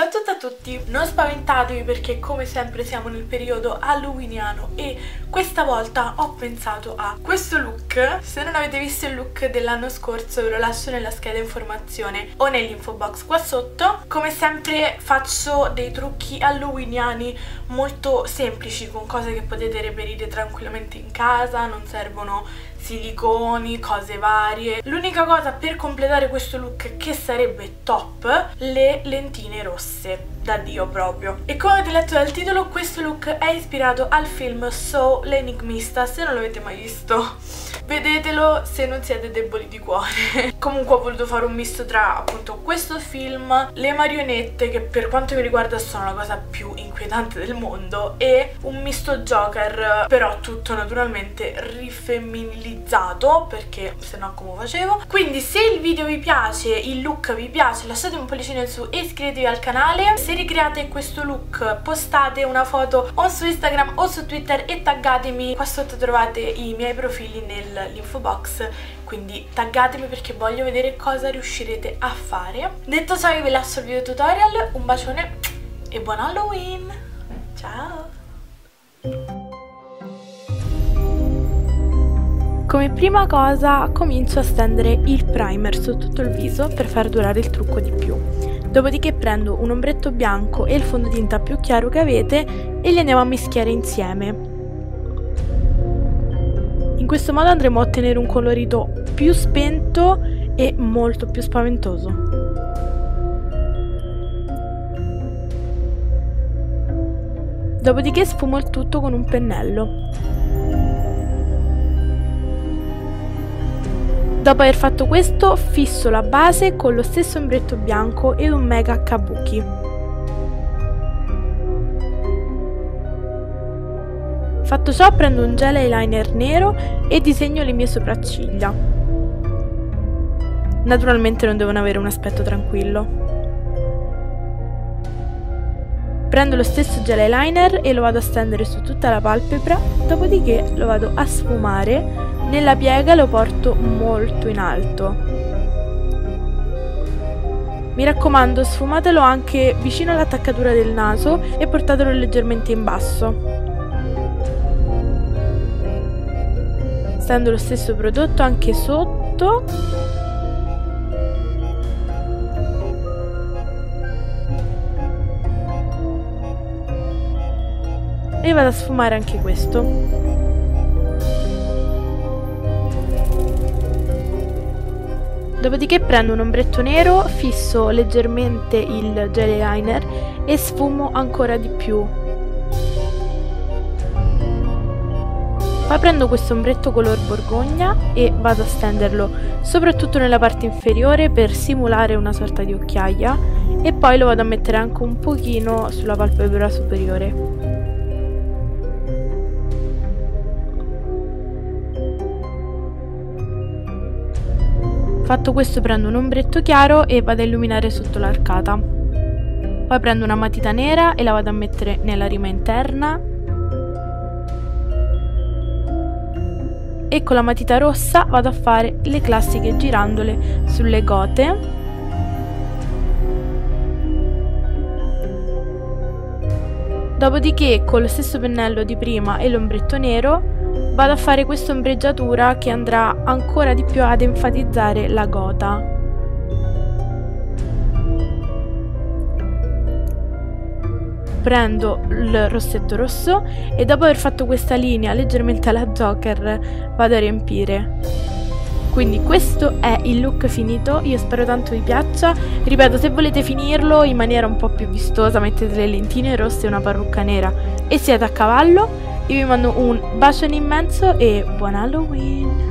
Ciao a tutti a tutti, non spaventatevi perché come sempre siamo nel periodo halloweeniano e questa volta ho pensato a questo look. Se non avete visto il look dell'anno scorso ve lo lascio nella scheda informazione o nell'info box qua sotto. Come sempre faccio dei trucchi halloweeniani molto semplici con cose che potete reperire tranquillamente in casa, non servono siliconi, cose varie. L'unica cosa per completare questo look che sarebbe top, le lentine rosse da dio proprio. E come avete letto dal titolo, questo look è ispirato al film So l'enigmista, se non l'avete mai visto vedetelo se non siete deboli di cuore. Comunque ho voluto fare un misto tra appunto questo film, le marionette che per quanto mi riguarda sono la cosa più inquietante del mondo e un misto Joker, però tutto naturalmente rifemminilizzato perché se no come facevo. Quindi se il video vi piace, il look vi piace, lasciate un pollicino in su e iscrivetevi al canale. Se ricreate questo look postate una foto o su Instagram o su Twitter e taggatemi. Qua sotto trovate i miei profili nell'info box quindi taggatemi perché voglio vedere cosa riuscirete a fare. Detto ciò io vi lascio il video tutorial, un bacione e buon Halloween! Ciao! Come prima cosa comincio a stendere il primer su tutto il viso per far durare il trucco di più. Dopodiché prendo un ombretto bianco e il fondotinta più chiaro che avete e li andiamo a mischiare insieme. Questo modo andremo a ottenere un colorito più spento e molto più spaventoso. Dopodiché sfumo il tutto con un pennello. Dopo aver fatto questo, fisso la base con lo stesso ombretto bianco ed un mega kabuki. Fatto ciò prendo un gel eyeliner nero e disegno le mie sopracciglia. Naturalmente non devono avere un aspetto tranquillo. Prendo lo stesso gel eyeliner e lo vado a stendere su tutta la palpebra, dopodiché lo vado a sfumare nella piega lo porto molto in alto. Mi raccomando, sfumatelo anche vicino all'attaccatura del naso e portatelo leggermente in basso. Stendo lo stesso prodotto anche sotto. E vado a sfumare anche questo. Dopodiché prendo un ombretto nero, fisso leggermente il gel liner e sfumo ancora di più. Poi prendo questo ombretto color borgogna e vado a stenderlo soprattutto nella parte inferiore per simulare una sorta di occhiaia e poi lo vado a mettere anche un pochino sulla palpebra superiore. Fatto questo prendo un ombretto chiaro e vado a illuminare sotto l'arcata. Poi prendo una matita nera e la vado a mettere nella rima interna. E con la matita rossa vado a fare le classiche girandole sulle gote. Dopodiché con lo stesso pennello di prima e l'ombretto nero vado a fare questa ombreggiatura che andrà ancora di più ad enfatizzare la gota. Prendo il rossetto rosso e dopo aver fatto questa linea leggermente alla Joker vado a riempire. Quindi questo è il look finito, io spero tanto vi piaccia. Ripeto, se volete finirlo in maniera un po' più vistosa mettete le lentine rosse e una parrucca nera e siete a cavallo io vi mando un bacione immenso e buon Halloween!